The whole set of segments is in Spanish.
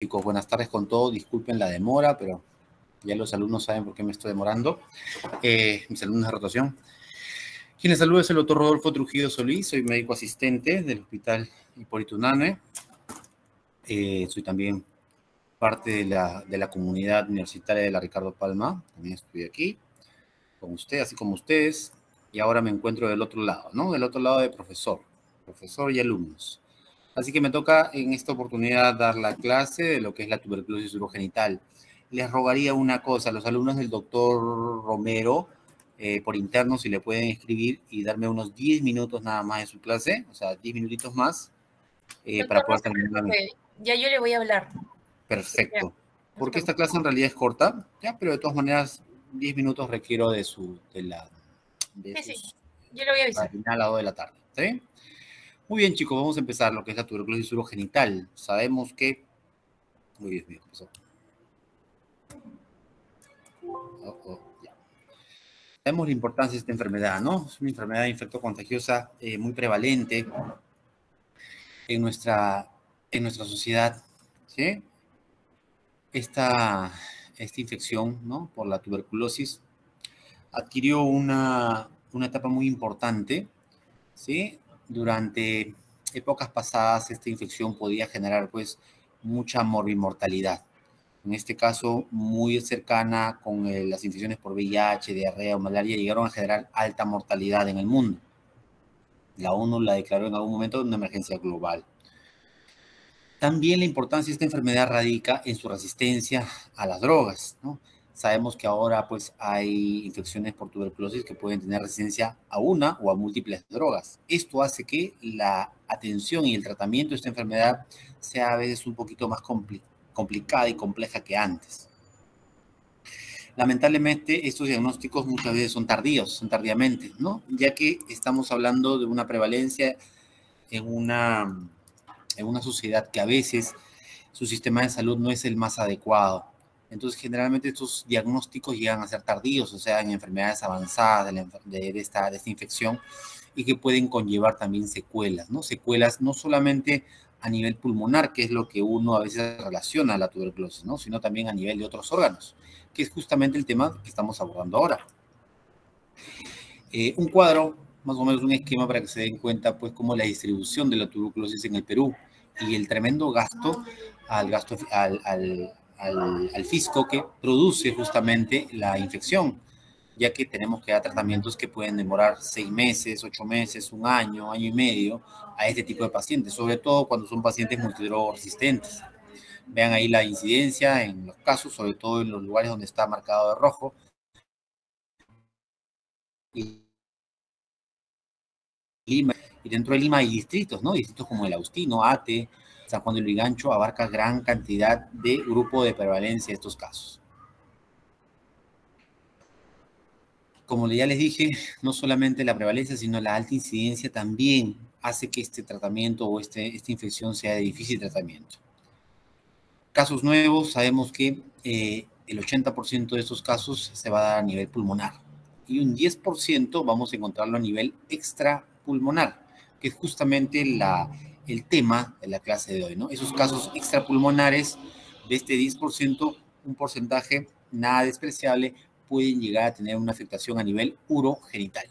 Chicos, buenas tardes con todo. Disculpen la demora, pero ya los alumnos saben por qué me estoy demorando. Eh, mis alumnos de rotación. Quien les saluda es el doctor Rodolfo Trujillo Solís. Soy médico asistente del Hospital Hipólito Unanue. Eh, soy también parte de la, de la comunidad universitaria de la Ricardo Palma. También estoy aquí con usted, así como ustedes. Y ahora me encuentro del otro lado, ¿no? Del otro lado de profesor, profesor y alumnos. Así que me toca en esta oportunidad dar la clase de lo que es la tuberculosis urogenital. Les rogaría una cosa, a los alumnos del doctor Romero, eh, por interno, si le pueden escribir y darme unos 10 minutos nada más de su clase, o sea, 10 minutitos más, eh, para poder terminar. Ya yo le voy a hablar. Perfecto. Porque esta clase en realidad es corta, ya, pero de todas maneras, 10 minutos requiero de su, de la, de sí, sí. Yo le voy a avisar. Al lado de la tarde, ¿sí? Muy bien, chicos, vamos a empezar lo que es la tuberculosis urogenital. Sabemos que... Uy, Dios mío, ¿qué pasó? Oh, oh. Sabemos la importancia de esta enfermedad, ¿no? Es una enfermedad infectocontagiosa eh, muy prevalente en nuestra, en nuestra sociedad, ¿sí? Esta, esta infección, ¿no? Por la tuberculosis adquirió una, una etapa muy importante, ¿sí? Durante épocas pasadas esta infección podía generar pues mucha morbimortalidad. En este caso, muy cercana con eh, las infecciones por VIH, diarrea o malaria, llegaron a generar alta mortalidad en el mundo. La ONU la declaró en algún momento una emergencia global. También la importancia de esta enfermedad radica en su resistencia a las drogas. ¿no? Sabemos que ahora pues hay infecciones por tuberculosis que pueden tener resistencia a una o a múltiples drogas. Esto hace que la atención y el tratamiento de esta enfermedad sea a veces un poquito más complicada y compleja que antes. Lamentablemente, estos diagnósticos muchas veces son tardíos, son tardíamente, ¿no? Ya que estamos hablando de una prevalencia en una, en una sociedad que a veces su sistema de salud no es el más adecuado entonces, generalmente estos diagnósticos llegan a ser tardíos, o sea, en enfermedades avanzadas de, esta, de esta infección y que pueden conllevar también secuelas, ¿no? Secuelas no solamente a nivel pulmonar, que es lo que uno a veces relaciona a la tuberculosis, ¿no? Sino también a nivel de otros órganos, que es justamente el tema que estamos abordando ahora. Eh, un cuadro, más o menos un esquema para que se den cuenta, pues, cómo la distribución de la tuberculosis en el Perú y el tremendo gasto al gasto al, al, fisco que produce justamente la infección, ya que tenemos que dar tratamientos que pueden demorar seis meses, ocho meses, un año, año y medio a este tipo de pacientes, sobre todo cuando son pacientes multidrogoresistentes. Vean ahí la incidencia en los casos, sobre todo en los lugares donde está marcado de rojo. Lima, y dentro de Lima hay distritos, ¿no? Distritos como el Austino, Ate, San Juan de Lurigancho abarca gran cantidad de grupo de prevalencia de estos casos. Como ya les dije, no solamente la prevalencia, sino la alta incidencia también hace que este tratamiento o este, esta infección sea de difícil tratamiento. Casos nuevos, sabemos que eh, el 80% de estos casos se va a dar a nivel pulmonar y un 10% vamos a encontrarlo a nivel extrapulmonar, que es justamente la, el tema de la clase de hoy, ¿no? Esos casos extrapulmonares de este 10%, un porcentaje nada despreciable, pueden llegar a tener una afectación a nivel urogenital.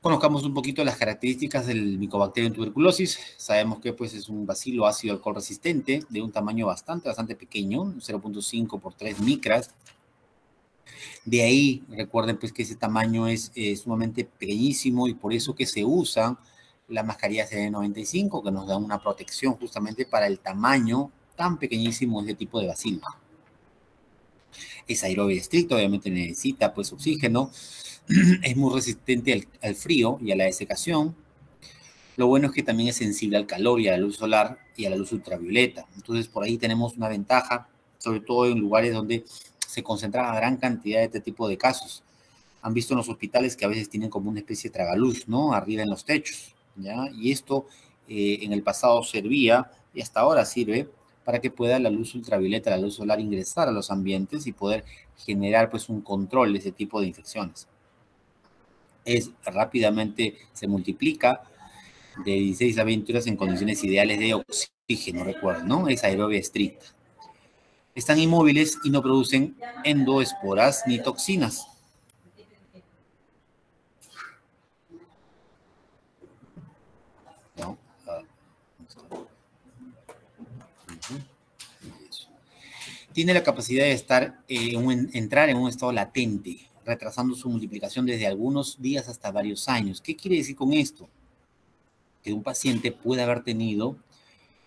Conozcamos un poquito las características del Mycobacterium tuberculosis. Sabemos que pues, es un bacilo ácido alcohol resistente de un tamaño bastante, bastante pequeño, 0.5 por 3 micras. De ahí, recuerden pues que ese tamaño es sumamente pequeñísimo y por eso que se usan la mascarilla CD95 que nos da una protección justamente para el tamaño tan pequeñísimo de este tipo de bacilo. Es aerobio estricto, obviamente necesita pues oxígeno, es muy resistente al, al, frío y a la desecación. Lo bueno es que también es sensible al calor y a la luz solar y a la luz ultravioleta. Entonces por ahí tenemos una ventaja, sobre todo en lugares donde se concentra una gran cantidad de este tipo de casos. Han visto en los hospitales que a veces tienen como una especie de tragaluz, ¿no? Arriba en los techos. Y esto eh, en el pasado servía y hasta ahora sirve para que pueda la luz ultravioleta, la luz solar ingresar a los ambientes y poder generar pues un control de ese tipo de infecciones. Es rápidamente, se multiplica de 16 a 20 horas en condiciones ideales de oxígeno, recuerden, ¿no? Es aerobia estricta. Están inmóviles y no producen endoesporas ni toxinas. Tiene la capacidad de estar, eh, entrar en un estado latente, retrasando su multiplicación desde algunos días hasta varios años. ¿Qué quiere decir con esto? Que un paciente puede haber tenido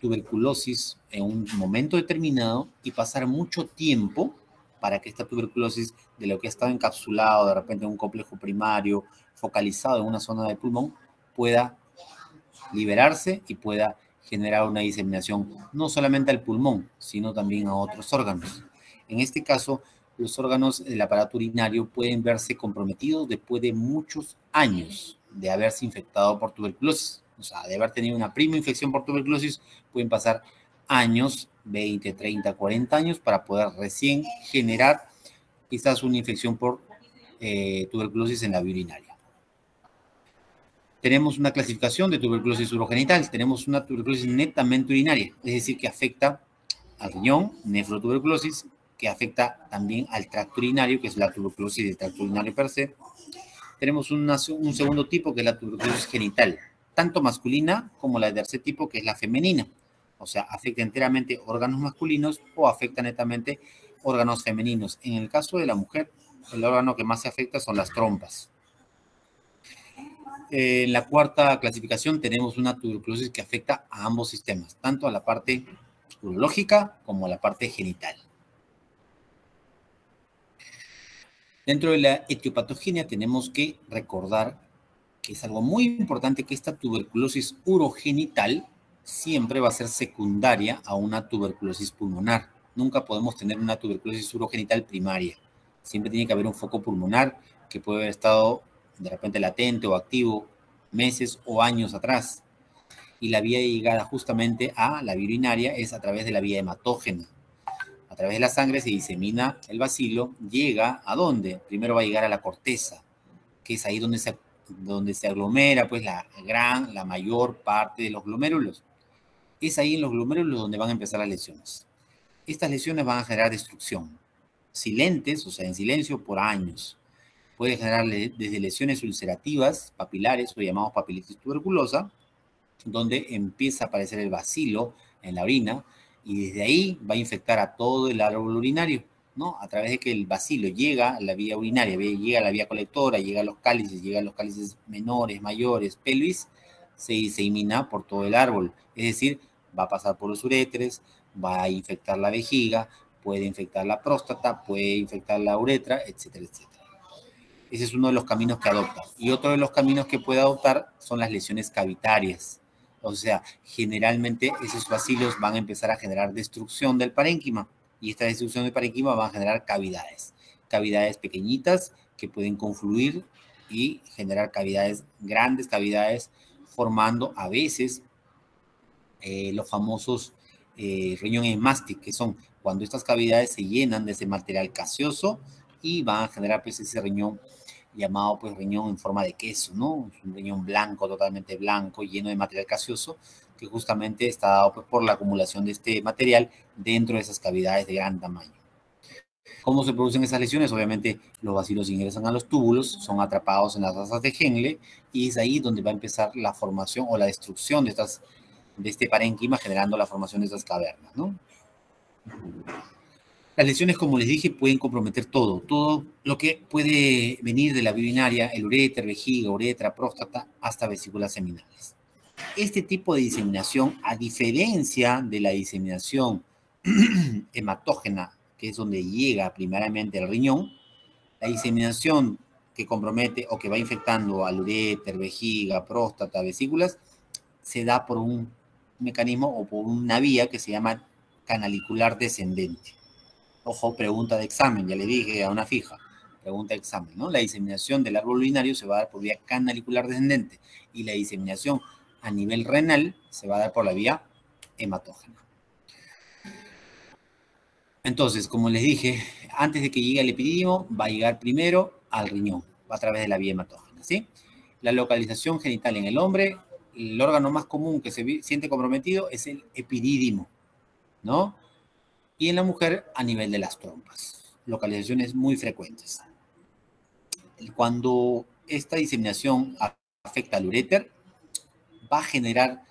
tuberculosis en un momento determinado y pasar mucho tiempo para que esta tuberculosis, de lo que ha estado encapsulado de repente en un complejo primario, focalizado en una zona del pulmón, pueda liberarse y pueda generar una diseminación no solamente al pulmón, sino también a otros órganos. En este caso, los órganos del aparato urinario pueden verse comprometidos después de muchos años de haberse infectado por tuberculosis. O sea, de haber tenido una prima infección por tuberculosis, pueden pasar años, 20, 30, 40 años, para poder recién generar quizás una infección por eh, tuberculosis en la vía urinaria tenemos una clasificación de tuberculosis urogenital, tenemos una tuberculosis netamente urinaria, es decir, que afecta al riñón, nefrotuberculosis, que afecta también al tracto urinario, que es la tuberculosis del tracto urinario per se. Tenemos un segundo tipo, que es la tuberculosis genital, tanto masculina como la de tercer tipo, que es la femenina. O sea, afecta enteramente órganos masculinos o afecta netamente órganos femeninos. En el caso de la mujer, el órgano que más se afecta son las trompas. Eh, en la cuarta clasificación tenemos una tuberculosis que afecta a ambos sistemas, tanto a la parte urológica como a la parte genital. Dentro de la etiopatogenia tenemos que recordar que es algo muy importante que esta tuberculosis urogenital siempre va a ser secundaria a una tuberculosis pulmonar. Nunca podemos tener una tuberculosis urogenital primaria. Siempre tiene que haber un foco pulmonar que puede haber estado de repente latente o activo meses o años atrás. Y la vía de llegada justamente a la vía urinaria es a través de la vía hematógena. A través de la sangre se disemina el bacilo, llega a dónde? Primero va a llegar a la corteza, que es ahí donde se, donde se aglomera pues la gran, la mayor parte de los glomérulos. Es ahí en los glomérulos donde van a empezar las lesiones. Estas lesiones van a generar destrucción, silentes, o sea, en silencio por años puede generar desde lesiones ulcerativas, papilares o llamamos papilitis tuberculosa, donde empieza a aparecer el bacilo en la orina y desde ahí va a infectar a todo el árbol urinario, ¿no? A través de que el bacilo llega a la vía urinaria, llega a la vía colectora, llega a los cálices, llega a los cálices menores, mayores, pelvis, se disemina por todo el árbol. Es decir, va a pasar por los uretres, va a infectar la vejiga, puede infectar la próstata, puede infectar la uretra, etcétera, etcétera. Ese es uno de los caminos que adopta. Y otro de los caminos que puede adoptar son las lesiones cavitarias. O sea, generalmente esos bacilos van a empezar a generar destrucción del parénquima y esta destrucción del parénquima va a generar cavidades. Cavidades pequeñitas que pueden confluir y generar cavidades, grandes cavidades, formando a veces eh, los famosos eh, riñón mástic, que son cuando estas cavidades se llenan de ese material gaseoso y van a generar pues ese riñón llamado pues riñón en forma de queso, ¿no? Es un riñón blanco, totalmente blanco, lleno de material gaseoso, que justamente está dado pues, por la acumulación de este material dentro de esas cavidades de gran tamaño. ¿Cómo se producen esas lesiones? Obviamente los vacilos ingresan a los túbulos, son atrapados en las asas de Henle y es ahí donde va a empezar la formación o la destrucción de, estas, de este parénquima generando la formación de estas cavernas, ¿no? Las lesiones, como les dije, pueden comprometer todo, todo lo que puede venir de la vía urinaria, el ureter, vejiga, uretra, próstata, hasta vesículas seminales. Este tipo de diseminación, a diferencia de la diseminación hematógena, que es donde llega primeramente el riñón, la diseminación que compromete o que va infectando al ureter, vejiga, próstata, vesículas, se da por un mecanismo o por una vía que se llama canalicular descendente. Ojo, pregunta de examen, ya le dije a una fija, pregunta de examen, ¿no? La diseminación del árbol urinario se va a dar por vía canalicular descendente y la diseminación a nivel renal se va a dar por la vía hematógena. Entonces, como les dije, antes de que llegue al epididimo, va a llegar primero al riñón, a través de la vía hematógena, ¿sí? La localización genital en el hombre el órgano más común que se siente comprometido es el epidídimo, ¿no? Y en la mujer a nivel de las trompas, localizaciones muy frecuentes. Cuando esta diseminación afecta al uréter, va a generar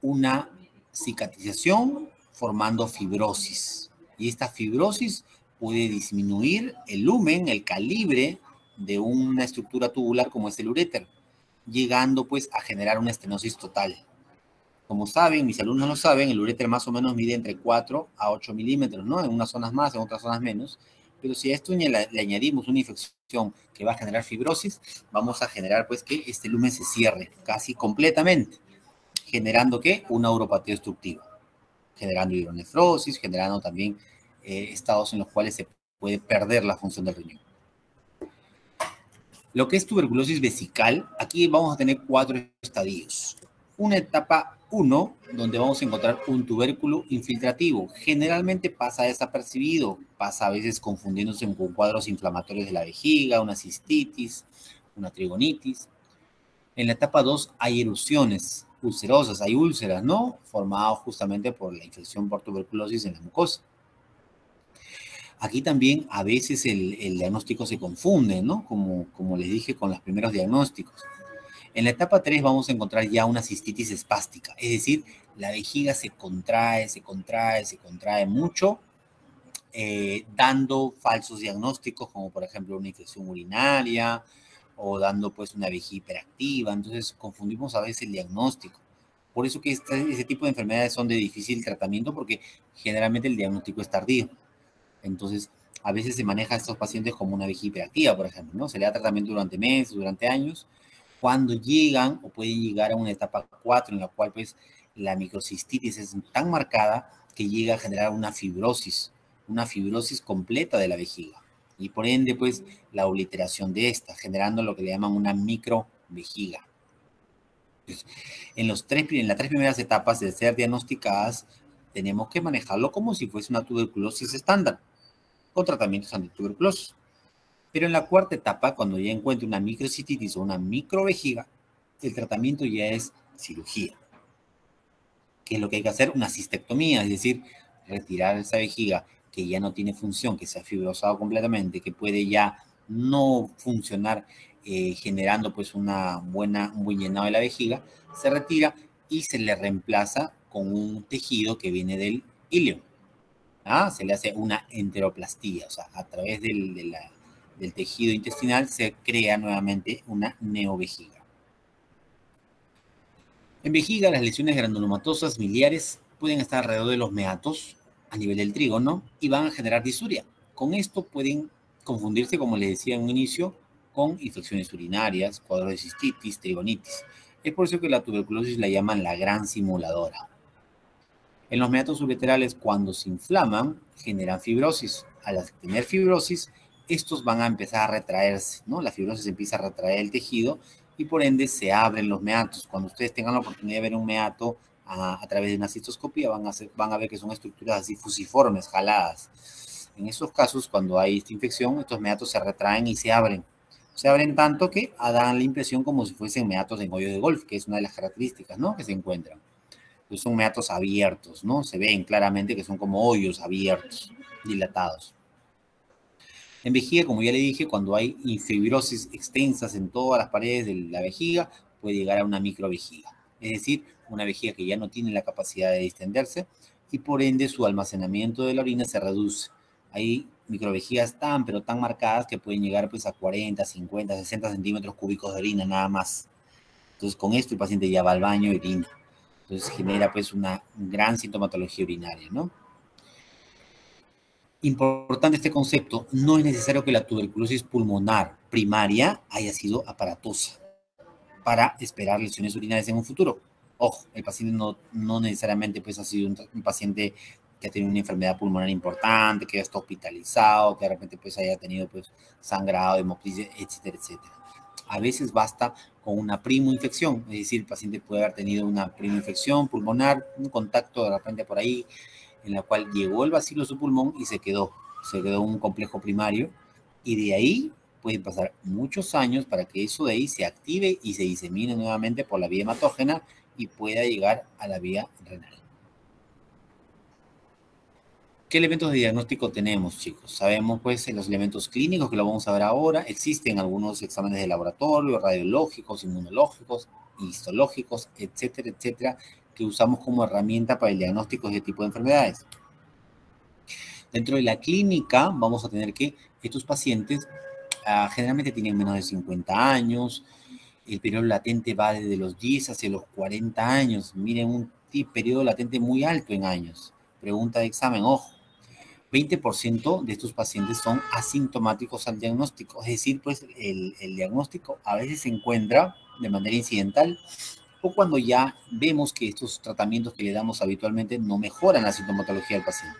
una cicatrización formando fibrosis. Y esta fibrosis puede disminuir el lumen, el calibre de una estructura tubular como es el uréter, llegando pues a generar una estenosis total. Como saben, mis alumnos lo saben, el uréter más o menos mide entre 4 a 8 milímetros, ¿no? En unas zonas más, en otras zonas menos. Pero si a esto le, añadimos una infección que va a generar fibrosis, vamos a generar pues que este lumen se cierre casi completamente, generando que una uropatía destructiva, generando hidronefrosis, generando también eh, estados en los cuales se puede perder la función del riñón. Lo que es tuberculosis vesical, aquí vamos a tener cuatro estadios. Una etapa 1, donde vamos a encontrar un tubérculo infiltrativo. Generalmente pasa desapercibido, pasa a veces confundiéndose con cuadros inflamatorios de la vejiga, una cistitis, una trigonitis. En la etapa 2 hay erupciones ulcerosas, hay úlceras, ¿no? Formadas justamente por la infección por tuberculosis en la mucosa. Aquí también a veces el, diagnóstico se confunde, ¿no? Como, como les dije con los primeros diagnósticos. En la etapa 3 vamos a encontrar ya una cistitis espástica, es decir, la vejiga se contrae, se contrae, se contrae mucho, eh, dando falsos diagnósticos, como por ejemplo una infección urinaria o dando pues una vejiga hiperactiva. Entonces confundimos a veces el diagnóstico. Por eso que este, tipo de enfermedades son de difícil tratamiento porque generalmente el diagnóstico es tardío. Entonces, a veces se maneja a estos pacientes como una vejiga hiperactiva, por ejemplo, ¿no? Se le da tratamiento durante meses, durante años. Cuando llegan o pueden llegar a una etapa 4 en la cual pues la microcistitis es tan marcada que llega a generar una fibrosis, una fibrosis completa de la vejiga. Y por ende, pues, la obliteración de esta, generando lo que le llaman una microvejiga. en, los tres, en las tres primeras etapas de ser diagnosticadas, tenemos que manejarlo como si fuese una tuberculosis estándar con tratamientos antituberculosos. Pero en la cuarta etapa, cuando ya encuentre una microcistitis o una microvejiga, el tratamiento ya es cirugía. ¿Qué es lo que hay que hacer? Una cistectomía, es decir, retirar esa vejiga que ya no tiene función, que se ha fibrosado completamente, que puede ya no funcionar eh, generando pues una buena, un buen llenado de la vejiga, se retira y se le reemplaza con un tejido que viene del ilio. ¿ah? Se le hace una enteroplastía, o sea, a través del, del tejido intestinal se crea nuevamente una neovejiga. En vejiga, las lesiones granulomatosas miliares pueden estar alrededor de los meatos a nivel del trígono y van a generar disuria. Con esto pueden confundirse, como les decía en un inicio, con infecciones urinarias, cuadros de cistitis, trigonitis. Es por eso que la tuberculosis la llaman la gran simuladora. En los meatos ureterales, cuando se inflaman, generan fibrosis. Al tener fibrosis, estos van a empezar a retraerse, ¿no? La fibrosis empieza a retraer el tejido y por ende se abren los meatos. Cuando ustedes tengan la oportunidad de ver un meato a, través de una cistoscopía, van a, van a ver que son estructuras así fusiformes, jaladas. En esos casos, cuando hay esta infección, estos meatos se retraen y se abren. Se abren tanto que dan la impresión como si fuesen meatos en hoyo de golf, que es una de las características, ¿no? Que se encuentran pues son meatos abiertos, ¿no? Se ven claramente que son como hoyos abiertos, dilatados. En vejiga, como ya le dije, cuando hay fibrosis extensas en todas las paredes de la vejiga, puede llegar a una microvejiga. Es decir, una vejiga que ya no tiene la capacidad de distenderse y por ende su almacenamiento de la orina se reduce. Hay microvejigas tan, pero tan marcadas que pueden llegar pues a 40, 50, 60 centímetros cúbicos de orina nada más. Entonces con esto el paciente ya va al baño y orina. Entonces genera pues una gran sintomatología urinaria, ¿no? Importante este concepto, no es necesario que la tuberculosis pulmonar primaria haya sido aparatosa para esperar lesiones urinarias en un futuro. Ojo, el paciente no, no necesariamente pues ha sido un, paciente que ha tenido una enfermedad pulmonar importante, que ha estado hospitalizado, que de repente pues haya tenido pues sangrado, hemoptisis, etcétera, etcétera. A veces basta con una primo-infección, es decir, el paciente puede haber tenido una primo-infección pulmonar, un contacto de repente por ahí, en la cual llegó el vacilo a su pulmón y se quedó, se quedó un complejo primario, y de ahí pueden pasar muchos años para que eso de ahí se active y se disemine nuevamente por la vía hematógena y pueda llegar a la vía renal. ¿Qué elementos de diagnóstico tenemos, chicos? Sabemos, pues, los elementos clínicos, que lo vamos a ver ahora. Existen algunos exámenes de laboratorio, radiológicos, inmunológicos, histológicos, etcétera, etcétera, que usamos como herramienta para el diagnóstico de este tipo de enfermedades. Dentro de la clínica vamos a tener que estos pacientes ah, generalmente tienen menos de 50 años, el periodo latente va desde los 10 hacia los 40 años. Miren, un periodo latente muy alto en años. Pregunta de examen, ojo. 20% de estos pacientes son asintomáticos al diagnóstico, es decir, pues el, el, diagnóstico a veces se encuentra de manera incidental o cuando ya vemos que estos tratamientos que le damos habitualmente no mejoran la sintomatología del paciente.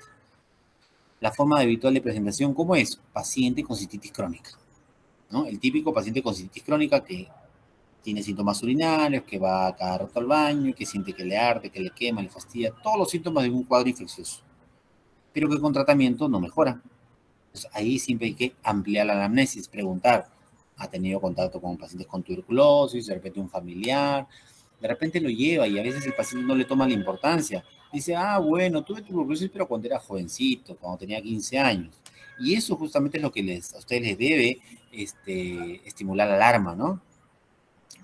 La forma habitual de presentación, ¿cómo es? Paciente con cistitis crónica. ¿no? El típico paciente con cistitis crónica que tiene síntomas urinarios, que va cada rato al baño, que siente que le arde, que le quema, le fastidia, todos los síntomas de un cuadro infeccioso, pero que con tratamiento no mejora. Pues ahí siempre hay que ampliar la anamnesis, preguntar, ¿ha tenido contacto con pacientes con tuberculosis, de repente un familiar? De repente lo lleva y a veces el paciente no le toma la importancia. Dice, ah, bueno, tuve tuberculosis, pero cuando era jovencito, cuando tenía 15 años. Y eso justamente es lo que les, a ustedes les debe este, estimular la alarma, ¿no?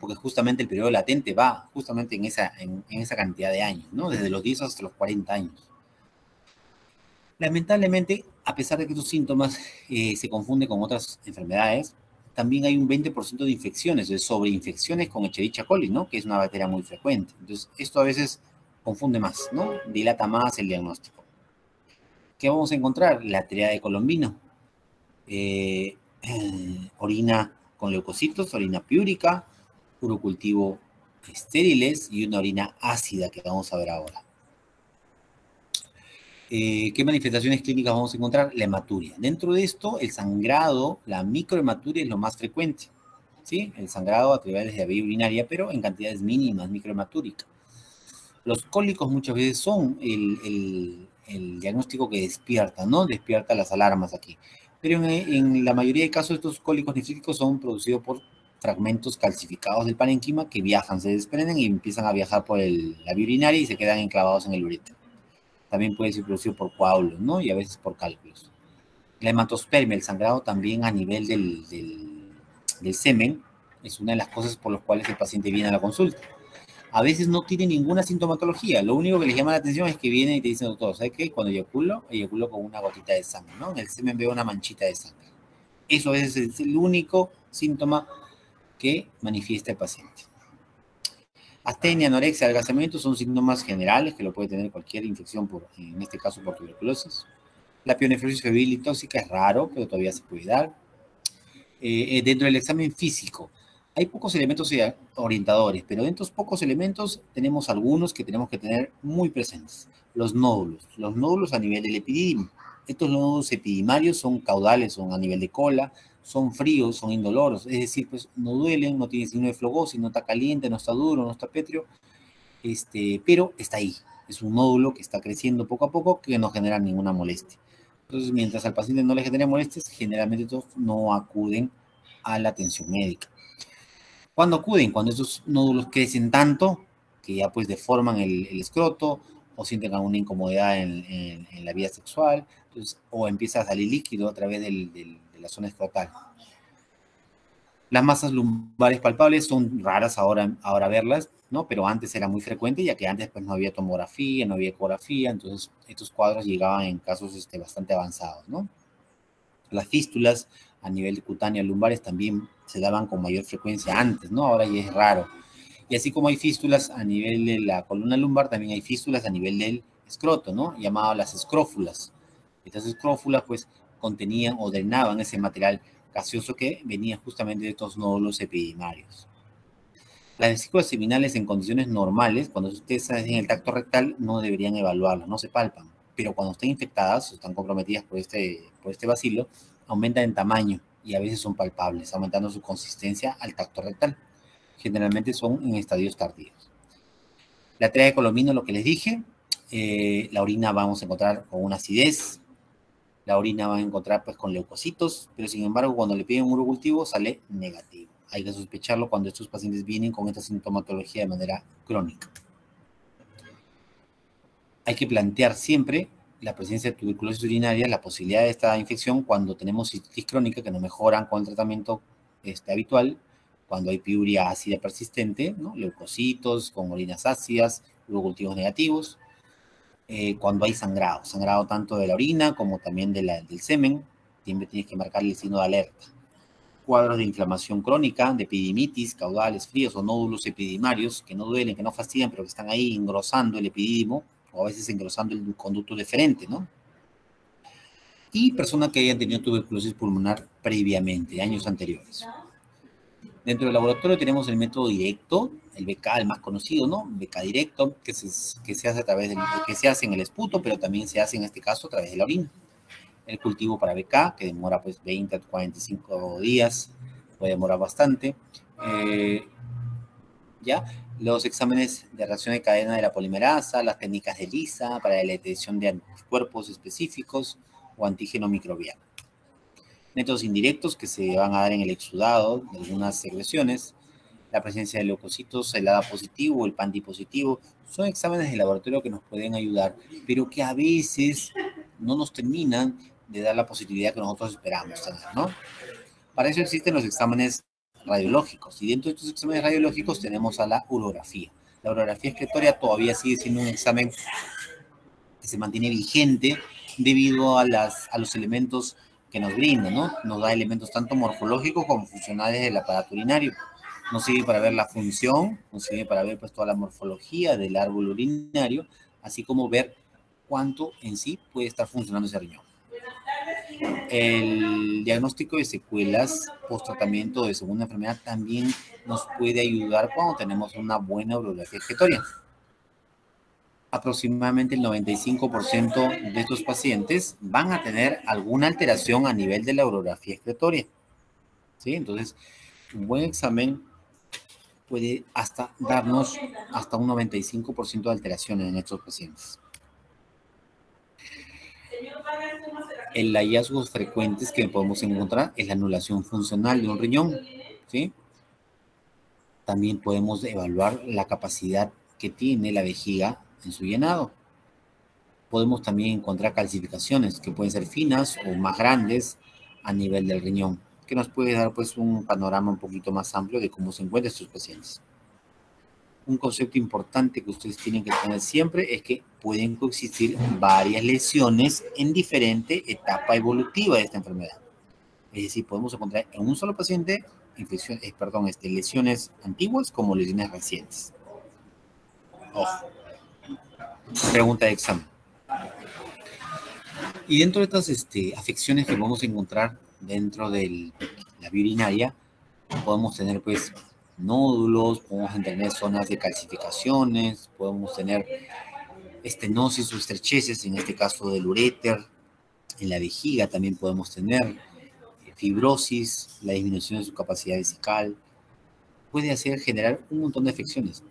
porque justamente el periodo latente va justamente en esa, en, esa cantidad de años, ¿no? Desde los 10 hasta los 40 años. Lamentablemente, a pesar de que estos síntomas eh, se confunden con otras enfermedades, también hay un 20% de infecciones, de sobreinfecciones con Echerichia coli, ¿no? Que es una bacteria muy frecuente. Entonces, esto a veces confunde más, ¿no? Dilata más el diagnóstico. ¿Qué vamos a encontrar? La triada de colombino. Eh, orina con leucocitos, orina piúrica, puro cultivo estériles y una orina ácida que vamos a ver ahora. Eh, ¿Qué manifestaciones clínicas vamos a encontrar? La hematuria. Dentro de esto, el sangrado, la microhematuria es lo más frecuente. ¿sí? El sangrado a través de la vía urinaria, pero en cantidades mínimas, microhematúrica. Los cólicos muchas veces son el, diagnóstico que despierta, ¿no? Despierta las alarmas aquí. Pero en, en la mayoría de casos estos cólicos nefríticos son producidos por fragmentos calcificados del parenquima que viajan, se desprenden y empiezan a viajar por la vía urinaria y se quedan enclavados en el ureter. También puede ser producido por coágulos, ¿no? Y a veces por cálculos. La hematospermia, el sangrado también a nivel del, del, semen, es una de las cosas por las cuales el paciente viene a la consulta. A veces no tiene ninguna sintomatología, lo único que les llama la atención es que viene y te dicen, doctor, ¿sabes qué? Cuando eyaculo, eyaculo con una gotita de sangre, ¿no? En el semen veo una manchita de sangre. Eso es el único síntoma que manifiesta el paciente. Astenia, anorexia, adelgazamiento son síntomas generales que lo puede tener cualquier infección, por, en este caso por tuberculosis. La pionefrosis febril y tóxica es raro, pero todavía se puede dar. Eh, eh, dentro del examen físico, hay pocos elementos orientadores, pero dentro de estos pocos elementos tenemos algunos que tenemos que tener muy presentes. Los nódulos, los nódulos a nivel del epididio. Estos nódulos epidimarios son caudales, son a nivel de cola, son fríos, son indoloros, es decir, pues no duelen, no tienen signo de flogosis, no está caliente, no está duro, no está pétreo, este, pero está ahí. Es un nódulo que está creciendo poco a poco que no genera ninguna molestia. Entonces, mientras al paciente no le genere molestias, generalmente todos no acuden a la atención médica. ¿Cuándo acuden? Cuando esos nódulos crecen tanto que ya pues deforman el, escroto o sienten alguna incomodidad en, la vida sexual, o empieza a salir líquido a través del la zona escrotal. Las masas lumbares palpables son raras ahora, ahora verlas, ¿no? Pero antes era muy frecuente, ya que antes pues no había tomografía, no había ecografía, entonces estos cuadros llegaban en casos este, bastante avanzados, ¿no? Las fístulas a nivel de cutánea lumbares también se daban con mayor frecuencia antes, ¿no? Ahora ya es raro. Y así como hay fístulas a nivel de la columna lumbar, también hay fístulas a nivel del escroto, ¿no? Llamadas las escrófulas. Estas escrófulas, pues, contenían o drenaban ese material gaseoso que venía justamente de estos nódulos epidimarios. Las vesículas seminales en condiciones normales, cuando ustedes en el tacto rectal, no deberían evaluarlas, no se palpan. Pero cuando están infectadas o están comprometidas por este, por este bacilo, aumentan en tamaño y a veces son palpables, aumentando su consistencia al tacto rectal. Generalmente son en estadios tardíos. La tarea de colomino, lo que les dije, eh, la orina vamos a encontrar con una acidez, La orina va a encontrar pues con leucocitos, pero sin embargo cuando le piden un urocultivo sale negativo. Hay que sospecharlo cuando estos pacientes vienen con esta sintomatología de manera crónica. Hay que plantear siempre la presencia de tuberculosis urinaria, la posibilidad de esta infección cuando tenemos cistitis crónica que no mejoran con el tratamiento este, habitual, cuando hay piuria ácida persistente, leucocitos con orinas ácidas, urocultivos negativos, eh, cuando hay sangrado, sangrado tanto de la orina como también de del semen, siempre tienes que marcar el signo de alerta. Cuadros de inflamación crónica, de epidimitis, caudales fríos o nódulos epidimarios que no duelen, que no fastidian, pero que están ahí engrosando el epidimo o a veces engrosando el conducto deferente, ¿no? Y personas que hayan tenido tuberculosis pulmonar previamente, años anteriores. Dentro del laboratorio tenemos el método directo, el BK, el más conocido, ¿no? BK directo, que se, hace a través del, que se hace en el esputo, pero también se hace en este caso a través de la orina. El cultivo para BK, que demora pues 20 a 45 días, puede demorar bastante. Eh, ¿Ya? Los exámenes de reacción de cadena de la polimerasa, las técnicas de LISA para la detección de anticuerpos específicos o antígeno microbiano métodos indirectos que se van a dar en el exudado de algunas secreciones, la presencia de leucocitos, el ADA positivo, el PANDI positivo, son exámenes de laboratorio que nos pueden ayudar, pero que a veces no nos terminan de dar la positividad que nosotros esperamos tener, ¿no? Para eso existen los exámenes radiológicos, y dentro de estos exámenes radiológicos tenemos a la urografía. La urografía excretoria todavía sigue siendo un examen que se mantiene vigente debido a, las, a los elementos que nos brinda, ¿no? Nos da elementos tanto morfológicos como funcionales del aparato urinario. Nos sirve para ver la función, nos sirve para ver pues toda la morfología del árbol urinario, así como ver cuánto en sí puede estar funcionando ese riñón. El diagnóstico de secuelas post-tratamiento de segunda enfermedad también nos puede ayudar cuando tenemos una buena urología excretoria aproximadamente el 95% de estos pacientes van a tener alguna alteración a nivel de la urografía excretoria. ¿Sí? Entonces, un buen examen puede hasta darnos hasta un 95% de alteraciones en estos pacientes. El hallazgos frecuentes que podemos encontrar es la anulación funcional de un riñón. ¿sí? También podemos evaluar la capacidad que tiene la vejiga en su llenado. Podemos también encontrar calcificaciones que pueden ser finas o más grandes a nivel del riñón, que nos puede dar pues un panorama un poquito más amplio de cómo se encuentran estos pacientes. Un concepto importante que ustedes tienen que tener siempre es que pueden coexistir varias lesiones en diferente etapa evolutiva de esta enfermedad. Es decir, podemos encontrar en un solo paciente infecciones, eh, perdón, este, lesiones antiguas como lesiones recientes. Ojo pregunta de examen. Y dentro de estas este, afecciones que a encontrar dentro de la vía urinaria, podemos tener pues nódulos, podemos tener zonas de calcificaciones, podemos tener estenosis o estrecheces, en este caso del uréter, en la vejiga también podemos tener fibrosis, la disminución de su capacidad vesical, puede hacer generar un montón de afecciones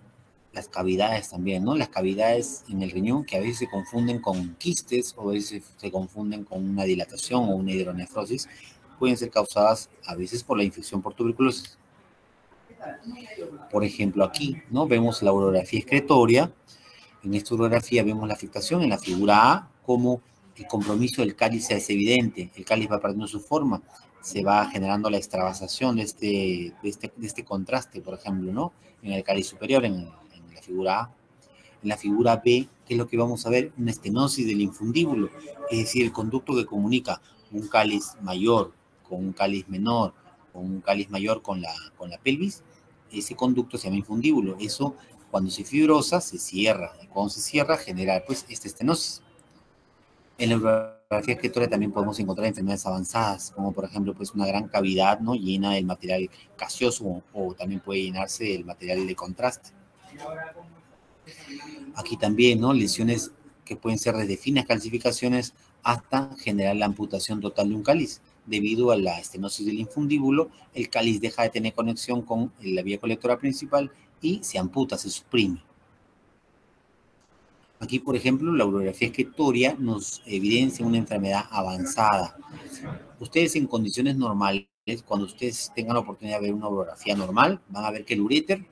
las cavidades también, ¿no? Las cavidades en el riñón que a veces se confunden con quistes o a veces se confunden con una dilatación o una hidronefrosis, pueden ser causadas a veces por la infección por tuberculosis. Por ejemplo, aquí, ¿no? Vemos la urografía excretoria. En esta urografía vemos la afectación en la figura A, como el compromiso del cáliz es evidente. El cáliz va perdiendo su forma, se va generando la extravasación de este, de este, de este contraste, por ejemplo, ¿no? En el cáliz superior, en el figura A. En la figura B, ¿qué es lo que vamos a ver? Una estenosis del infundíbulo, es decir, el conducto que comunica un cáliz mayor con un cáliz menor, con un cáliz mayor con la, con la pelvis, ese conducto se llama infundíbulo. Eso, cuando se fibrosa, se cierra. Y cuando se cierra, genera pues esta estenosis. En la urografía excretoria también podemos encontrar enfermedades avanzadas, como por ejemplo pues una gran cavidad ¿no? llena del material gaseoso o, o también puede llenarse del material de contraste. Aquí también, ¿no? Lesiones que pueden ser desde finas calcificaciones hasta generar la amputación total de un cáliz. Debido a la estenosis del infundíbulo, el cáliz deja de tener conexión con la vía colectora principal y se amputa, se suprime. Aquí, por ejemplo, la urografía escritoria nos evidencia una enfermedad avanzada. Ustedes en condiciones normales, cuando ustedes tengan la oportunidad de ver una urografía normal, van a ver que el uréter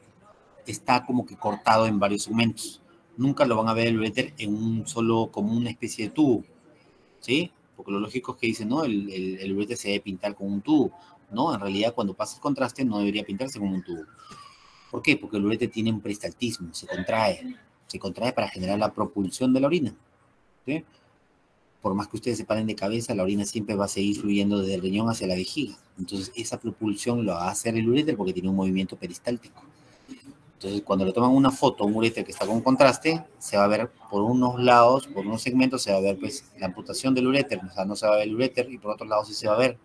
está como que cortado en varios segmentos. Nunca lo van a ver el uréter en un solo, como una especie de tubo, ¿sí? Porque lo lógico es que dicen, no, el, el, uréter se debe pintar con un tubo. No, en realidad cuando pasa el contraste no debería pintarse con un tubo. ¿Por qué? Porque el uréter tiene un peristaltismo, se contrae se contrae para generar la propulsión de la orina. Por más que ustedes se paren de cabeza, la orina siempre va a seguir fluyendo desde el riñón hacia la vejiga. Entonces, esa propulsión lo va a hacer el uréter porque tiene un movimiento peristáltico. Entonces, cuando le toman una foto un uréter que está con contraste, se va a ver por unos lados, por unos segmentos, se va a ver pues la amputación del uréter, o sea, no se va a ver el uréter, y por otros lados sí se va a ver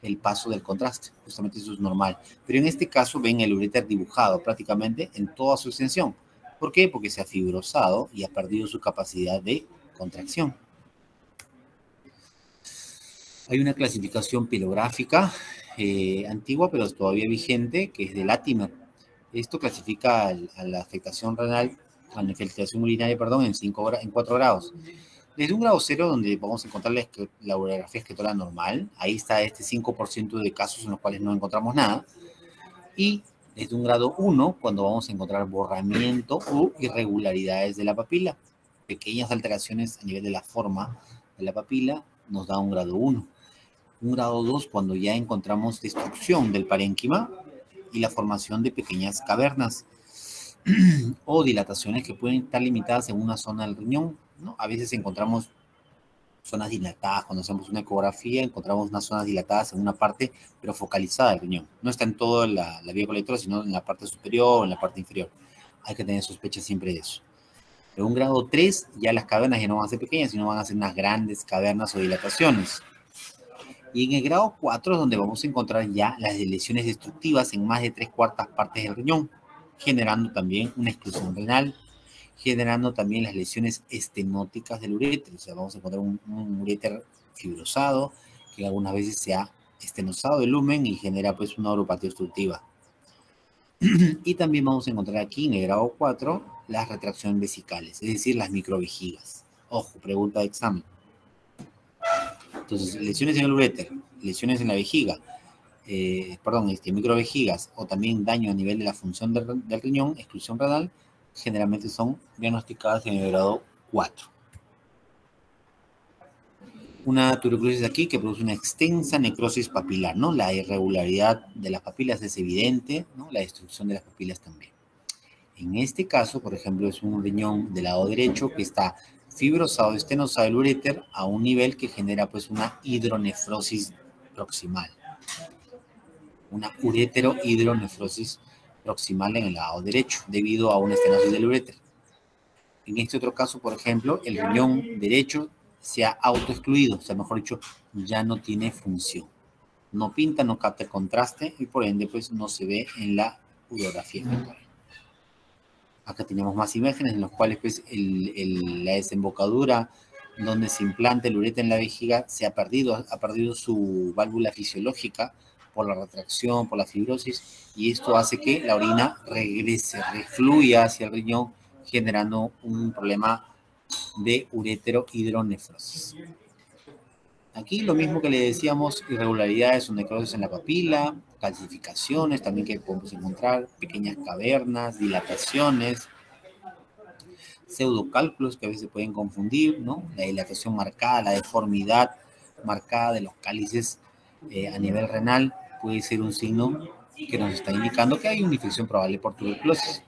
el paso del contraste. Justamente eso es normal. Pero en este caso ven el uréter dibujado prácticamente en toda su extensión. ¿Por qué? Porque se ha fibrosado y ha perdido su capacidad de contracción. Hay una clasificación pilográfica eh, antigua, pero todavía vigente, que es de Latimer. Esto clasifica a la afectación renal, a la infiltración urinaria, perdón, en, cinco, en 4 grados. Desde un grado cero, donde vamos a encontrar la, la urografía escritora normal, ahí está este 5% de casos en los cuales no encontramos nada, y desde un grado 1 cuando vamos a encontrar borramiento o irregularidades de la papila. Pequeñas alteraciones a nivel de la forma de la papila nos da un grado 1. Un grado 2 cuando ya encontramos destrucción del parénquima y la formación de pequeñas cavernas o dilataciones que pueden estar limitadas en una zona del riñón. A veces encontramos zonas dilatadas. Cuando hacemos una ecografía, encontramos unas zonas dilatadas en una parte, pero focalizada del riñón. No está en toda la, la vía colectora, sino en la parte superior o en la parte inferior. Hay que tener sospecha siempre de eso. En un grado 3, ya las cavernas ya no van a ser pequeñas, sino van a ser unas grandes cavernas o dilataciones. Y en el grado 4 es donde vamos a encontrar ya las lesiones destructivas en más de tres cuartas partes del riñón, generando también una exclusión renal, generando también las lesiones estenóticas del uréter. O sea, vamos a encontrar un, uréter fibrosado que algunas veces se ha estenosado el lumen y genera pues una uropatía obstructiva. y también vamos a encontrar aquí en el grado 4 las retracciones vesicales, es decir, las microvejigas. Ojo, pregunta de examen. Entonces, lesiones en el uréter, lesiones en la vejiga, eh, perdón, este, microvejigas o también daño a nivel de la función del, del riñón, exclusión renal, generalmente son diagnosticadas en el grado 4. Una tuberculosis aquí que produce una extensa necrosis papilar, ¿no? La irregularidad de las papilas es evidente, ¿no? La destrucción de las papilas también. En este caso, por ejemplo, es un riñón del lado derecho que está fibrosado, estenosado el uréter a un nivel que genera pues una hidronefrosis proximal. Una urétero-hidronefrosis proximal en el lado derecho debido a una estenosis del uréter. En este otro caso, por ejemplo, el riñón derecho se ha autoexcluido, o sea, mejor dicho, ya no tiene función. No pinta, no capta contraste y por ende, pues no se ve en la urografía Acá tenemos más imágenes en las cuales pues, la desembocadura donde se implanta el uréter en la vejiga se ha perdido, ha perdido su válvula fisiológica por la retracción, por la fibrosis, y esto hace que la orina regrese, refluya hacia el riñón, generando un problema de urétero hidronefrosis. Aquí lo mismo que le decíamos, irregularidades o necrosis en la papila, calcificaciones también que podemos encontrar, pequeñas cavernas, dilataciones, pseudocálculos que a veces pueden confundir, ¿no? La dilatación marcada, la deformidad marcada de los cálices eh, a nivel renal, puede ser un signo que nos está indicando que hay una infección probable por tuberculosis.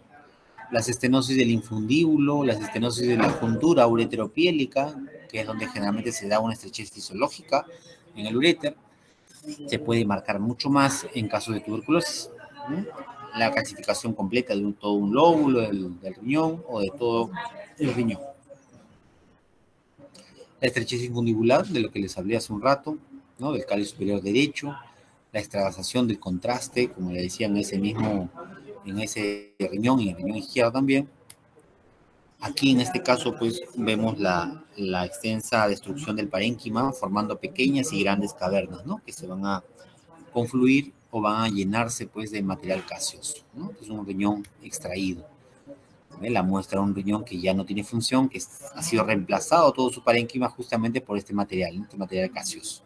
Las estenosis del infundíbulo, las estenosis de la juntura ureteropiélica, que es donde generalmente se da una estrechez fisiológica en el uréter, se puede marcar mucho más en casos de tuberculosis. La calcificación completa de un, todo un lóbulo del, del riñón o de todo el riñón. La estrechez infundibular, de lo que les hablé hace un rato, ¿no? del cáliz superior derecho, la extravasación del contraste, como le decía, en ese mismo, en ese riñón y en el riñón izquierdo también. Aquí en este caso pues vemos la, extensa destrucción del parénquima formando pequeñas y grandes cavernas, ¿no? Que se van a confluir o van a llenarse pues de material caseoso, ¿no? Es un riñón extraído. La muestra de un riñón que ya no tiene función, que ha sido reemplazado todo su parénquima justamente por este material, este material gaseoso.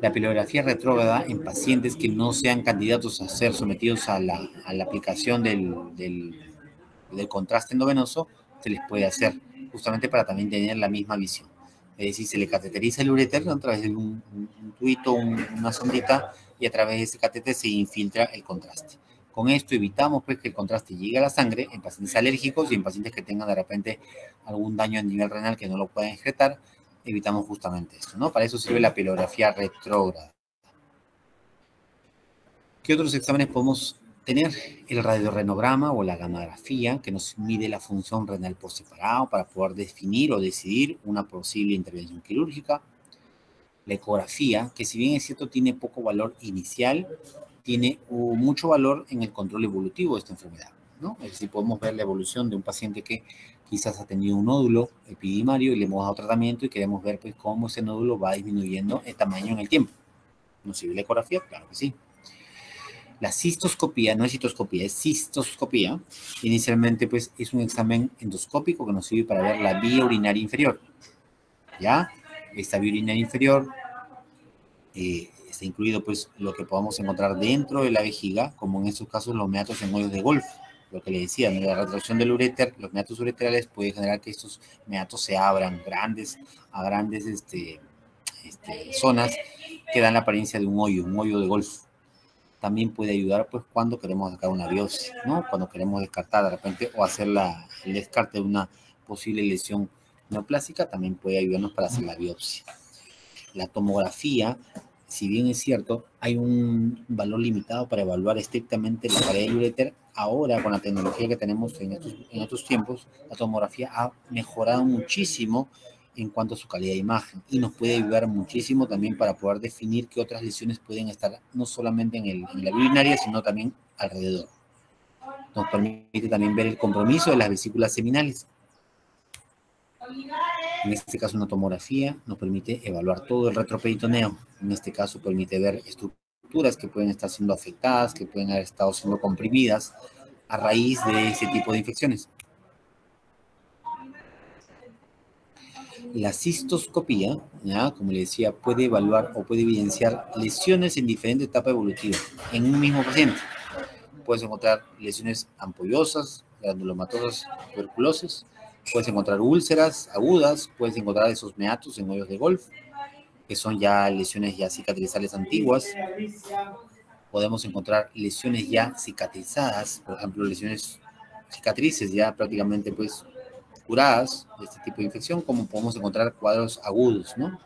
La pilografía retrógrada en pacientes que no sean candidatos a ser sometidos a la, aplicación del, del contraste endovenoso, se les puede hacer justamente para también tener la misma visión. Es decir, se le cateteriza el ureter a través de un, tuito, una sondita, y a través de ese catéter se infiltra el contraste. Con esto evitamos pues, que el contraste llegue a la sangre en pacientes alérgicos y en pacientes que tengan de repente algún daño a nivel renal que no lo pueden excretar, evitamos justamente esto, ¿no? Para eso sirve la pilografía retrógrada. ¿Qué otros exámenes podemos tener el radiorenograma o la gamografía que nos mide la función renal por separado para poder definir o decidir una posible intervención quirúrgica. La ecografía, que si bien es cierto tiene poco valor inicial, tiene mucho valor en el control evolutivo de esta enfermedad. ¿no? Es decir, podemos ver la evolución de un paciente que quizás ha tenido un nódulo epidimario y le hemos dado tratamiento y queremos ver pues, cómo ese nódulo va disminuyendo el tamaño en el tiempo. ¿Nos sirve la ecografía? Claro que sí. La cistoscopía, no es citoscopía, es cistoscopía. Inicialmente, pues, es un examen endoscópico que nos sirve para ver la vía urinaria inferior. ¿Ya? Esta vía urinaria inferior eh, está incluido, pues, lo que podamos encontrar dentro de la vejiga, como en estos casos los meatos en hoyos de golf. Lo que le decía, la retracción del uréter, los meatos ureterales puede generar que estos meatos se abran grandes, a grandes este, este, zonas que dan la apariencia de un hoyo, un hoyo de golf también puede ayudar pues cuando queremos sacar una biopsia, ¿no? Cuando queremos descartar de repente o hacer la, el descarte de una posible lesión neoplásica, también puede ayudarnos para hacer la biopsia. La tomografía, si bien es cierto, hay un valor limitado para evaluar estrictamente la pared del ureter, ahora con la tecnología que tenemos en estos, en estos tiempos, la tomografía ha mejorado muchísimo en cuanto a su calidad de imagen y nos puede ayudar muchísimo también para poder definir qué otras lesiones pueden estar no solamente en, el, en la urinaria, sino también alrededor. Nos permite también ver el compromiso de las vesículas seminales. En este caso una tomografía nos permite evaluar todo el retroperitoneo. En este caso permite ver estructuras que pueden estar siendo afectadas, que pueden haber estado siendo comprimidas a raíz de ese tipo de infecciones. La cistoscopía, como le decía, puede evaluar o puede evidenciar lesiones en diferentes etapas evolutivas en un mismo paciente. Puedes encontrar lesiones ampollosas, granulomatosas, tuberculosis, puedes encontrar úlceras agudas, puedes encontrar esos meatos en hoyos de golf, que son ya lesiones ya cicatrizales antiguas. Podemos encontrar lesiones ya cicatrizadas, por ejemplo, lesiones cicatrices ya prácticamente pues curadas de este tipo de infección, como podemos encontrar cuadros agudos, ¿no?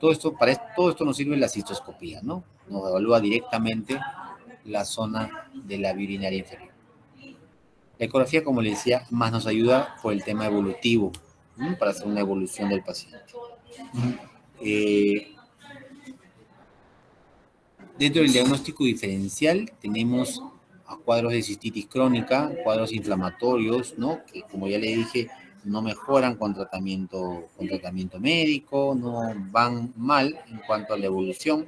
Todo esto, para todo esto nos sirve la cistoscopía, ¿no? Nos evalúa directamente la zona de la urinaria inferior. La ecografía, como le decía, más nos ayuda por el tema evolutivo, para hacer una evolución del paciente. Eh, dentro del diagnóstico diferencial tenemos cuadros de cistitis crónica, cuadros inflamatorios, ¿no? Que como ya le dije, no mejoran con tratamiento, con tratamiento médico, no van mal en cuanto a la evolución.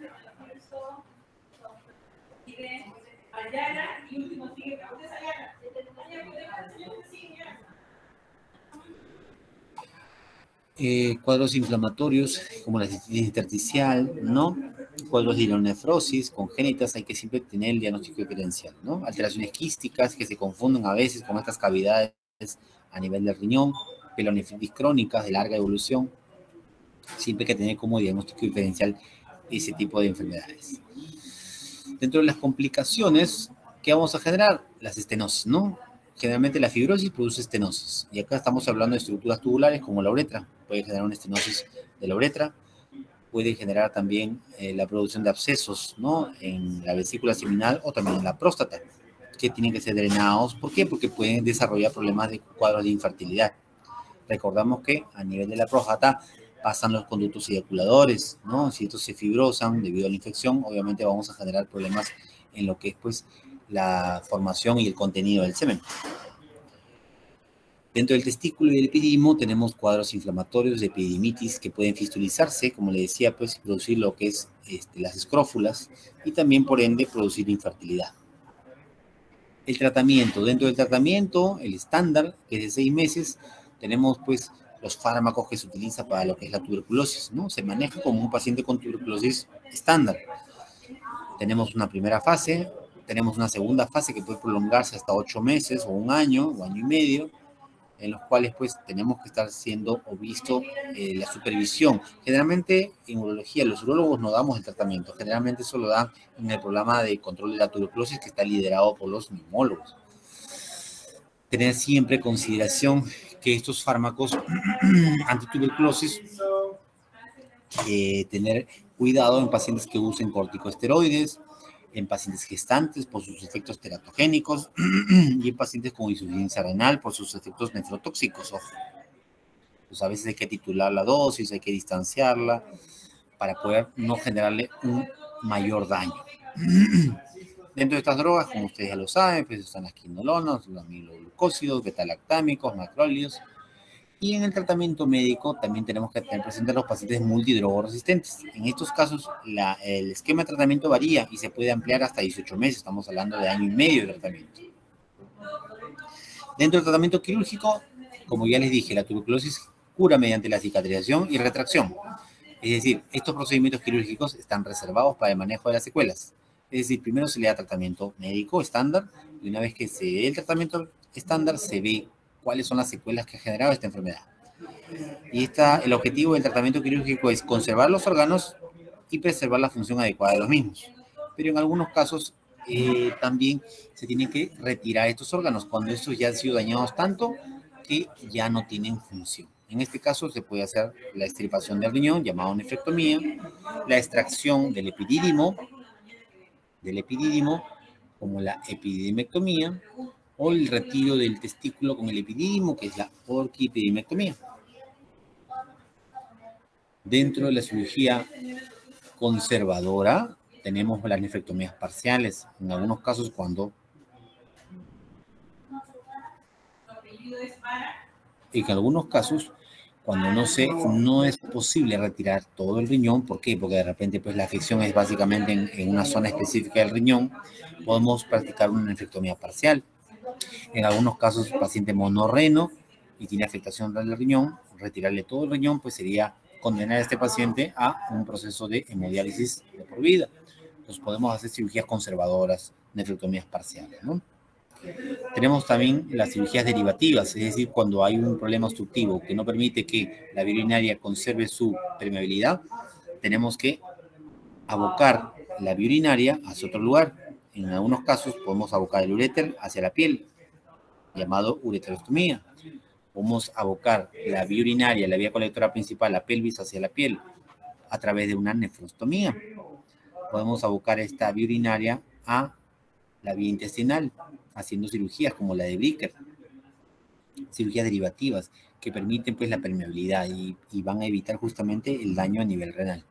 Eh, cuadros inflamatorios como la cistitis intersticial, ¿no? Cuadros de hidronefrosis congénitas, hay que siempre tener el diagnóstico diferencial, ¿no? Alteraciones quísticas que se confunden a veces con estas cavidades a nivel del riñón, pelonefritis crónicas de larga evolución, siempre hay que tener como diagnóstico diferencial ese tipo de enfermedades. Dentro de las complicaciones, ¿qué vamos a generar? Las estenosis, ¿no? Generalmente la fibrosis produce estenosis. Y acá estamos hablando de estructuras tubulares como la uretra. Puede generar una estenosis de la uretra, puede generar también eh, la producción de abscesos ¿no? en la vesícula seminal o también en la próstata, que tienen que ser drenados. ¿Por qué? Porque pueden desarrollar problemas de cuadros de infertilidad. Recordamos que a nivel de la próstata pasan los conductos eyaculadores, ¿no? Si estos se fibrosan debido a la infección, obviamente vamos a generar problemas en lo que es pues la formación y el contenido del semen. Dentro del testículo y del epidimo tenemos cuadros inflamatorios de epidimitis que pueden fistulizarse, como le decía, pues producir lo que es este, las escrófulas y también por ende producir infertilidad. El tratamiento, dentro del tratamiento, el estándar, que es de seis meses, tenemos pues los fármacos que se utilizan para lo que es la tuberculosis, ¿no? Se maneja como un paciente con tuberculosis estándar. Tenemos una primera fase, tenemos una segunda fase que puede prolongarse hasta ocho meses o un año o año y medio, en los cuales pues tenemos que estar siendo o visto eh, la supervisión. Generalmente en urología los urólogos no damos el tratamiento, generalmente eso lo dan en el programa de control de la tuberculosis que está liderado por los neumólogos. Tener siempre consideración que estos fármacos antituberculosis, eh, tener cuidado en pacientes que usen corticosteroides, en pacientes gestantes por sus efectos teratogénicos y en pacientes con insuficiencia renal por sus efectos nefrotóxicos. Ojo. Pues a veces hay que titular la dosis, hay que distanciarla para poder no generarle un mayor daño. Dentro de estas drogas, como ustedes ya lo saben, pues están las quinolonas, los amiloglucósidos, betalactámicos, macrólidos, y en el tratamiento médico también tenemos que tener presente los pacientes multidrogoresistentes. En estos casos, el esquema de tratamiento varía y se puede ampliar hasta 18 meses. Estamos hablando de año y medio de tratamiento. Dentro del tratamiento quirúrgico, como ya les dije, la tuberculosis cura mediante la cicatrización y retracción. Es decir, estos procedimientos quirúrgicos están reservados para el manejo de las secuelas. Es decir, primero se le da tratamiento médico estándar y una vez que se dé el tratamiento estándar, se ve cuáles son las secuelas que ha generado esta enfermedad. Y está el objetivo del tratamiento quirúrgico es conservar los órganos y preservar la función adecuada de los mismos. Pero en algunos casos eh, también se tienen que retirar estos órganos cuando estos ya han sido dañados tanto que ya no tienen función. En este caso se puede hacer la extirpación del riñón, llamado nefrectomía, la extracción del epidídimo, del epidídimo, como la epididimectomía, o el retiro del testículo con el epidídimo, que es la orquipedimectomía. Dentro de la cirugía conservadora tenemos las nefrectomías parciales, en algunos casos cuando en algunos casos cuando no se no es posible retirar todo el riñón, ¿por qué? Porque de repente pues la afección es básicamente en, en una zona específica del riñón, podemos practicar una nefrectomía parcial en algunos casos, paciente monorreno y tiene afectación del riñón, retirarle todo el riñón, pues sería condenar a este paciente a un proceso de hemodiálisis de por vida. Entonces podemos hacer cirugías conservadoras, nefrectomías parciales, ¿no? Tenemos también las cirugías derivativas, es decir, cuando hay un problema obstructivo que no permite que la vía urinaria conserve su permeabilidad, tenemos que abocar la vía urinaria hacia otro lugar, en algunos casos podemos abocar el uréter hacia la piel, llamado ureterostomía. Podemos abocar la vía urinaria, la vía colectora principal, la pelvis hacia la piel, a través de una nefrostomía. Podemos abocar esta vía urinaria a la vía intestinal, haciendo cirugías como la de Bricker, cirugías derivativas que permiten pues la permeabilidad y, y van a evitar justamente el daño a nivel renal.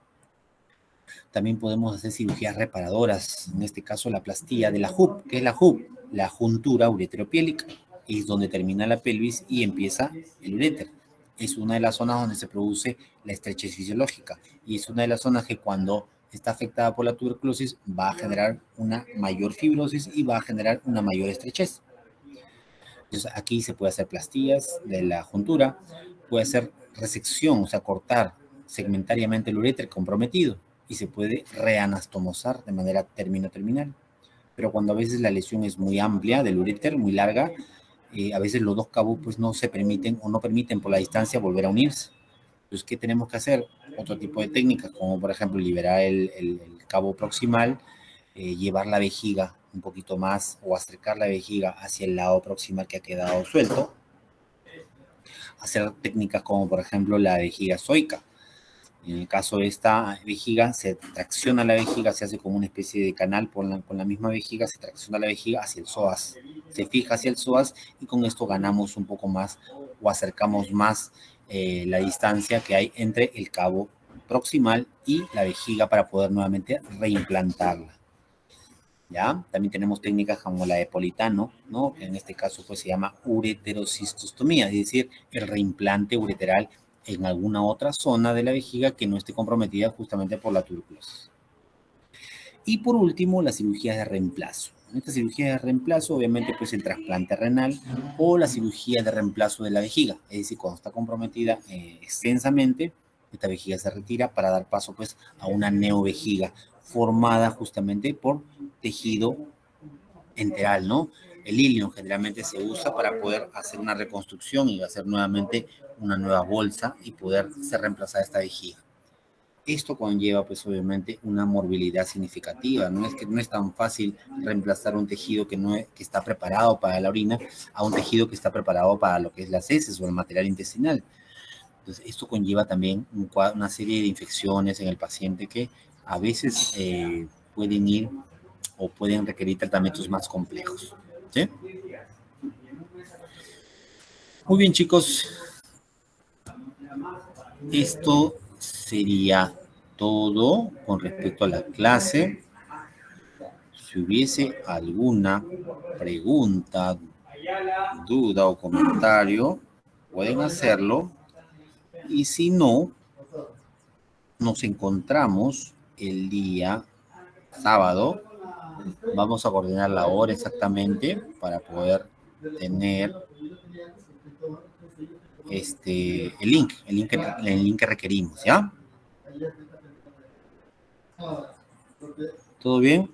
También podemos hacer cirugías reparadoras, en este caso la plastilla de la HUP. ¿Qué es la HUP? La juntura ureteropiélica. Es donde termina la pelvis y empieza el uréter. Es una de las zonas donde se produce la estrechez fisiológica y es una de las zonas que cuando está afectada por la tuberculosis va a generar una mayor fibrosis y va a generar una mayor estrechez. Entonces aquí se puede hacer plastillas de la juntura, puede hacer resección, o sea, cortar segmentariamente el uréter comprometido y se puede reanastomosar de manera término-terminal. Pero cuando a veces la lesión es muy amplia del uréter, muy larga, eh, a veces los dos cabos pues no se permiten o no permiten por la distancia volver a unirse. Entonces, ¿qué tenemos que hacer? Otro tipo de técnicas, como por ejemplo liberar el, el, cabo proximal, eh, llevar la vejiga un poquito más o acercar la vejiga hacia el lado proximal que ha quedado suelto. Hacer técnicas como por ejemplo la vejiga zoica, en el caso de esta vejiga, se tracciona la vejiga, se hace como una especie de canal con la misma vejiga, se tracciona la vejiga hacia el psoas, se fija hacia el psoas y con esto ganamos un poco más o acercamos más eh, la distancia que hay entre el cabo proximal y la vejiga para poder nuevamente reimplantarla. ¿Ya? También tenemos técnicas como la de Politano, ¿no? Que en este caso pues se llama ureterocistostomía, es decir, el reimplante ureteral en alguna otra zona de la vejiga que no esté comprometida justamente por la tuberculosis. Y por último, las cirugías de reemplazo. Esta cirugía de reemplazo, obviamente, pues el trasplante renal o la cirugía de reemplazo de la vejiga. Es decir, cuando está comprometida eh, extensamente, esta vejiga se retira para dar paso pues a una neovejiga formada justamente por tejido enteral, ¿no? El ilion generalmente se usa para poder hacer una reconstrucción y hacer nuevamente una nueva bolsa y poder ser reemplazada esta vejiga. Esto conlleva, pues obviamente, una morbilidad significativa. No es que no es tan fácil reemplazar un tejido que, no está preparado para la orina a un tejido que está preparado para lo que es las heces o el material intestinal. Entonces, esto conlleva también una serie de infecciones en el paciente que a veces eh, pueden ir o pueden requerir tratamientos más complejos. Muy bien, chicos. Esto sería todo con respecto a la clase. Si hubiese alguna pregunta, duda o comentario, pueden hacerlo. Y si no, nos encontramos el día sábado. Vamos a coordinar la hora exactamente para poder tener este, el link, el link, el link que requerimos, ¿ya? ¿Todo bien?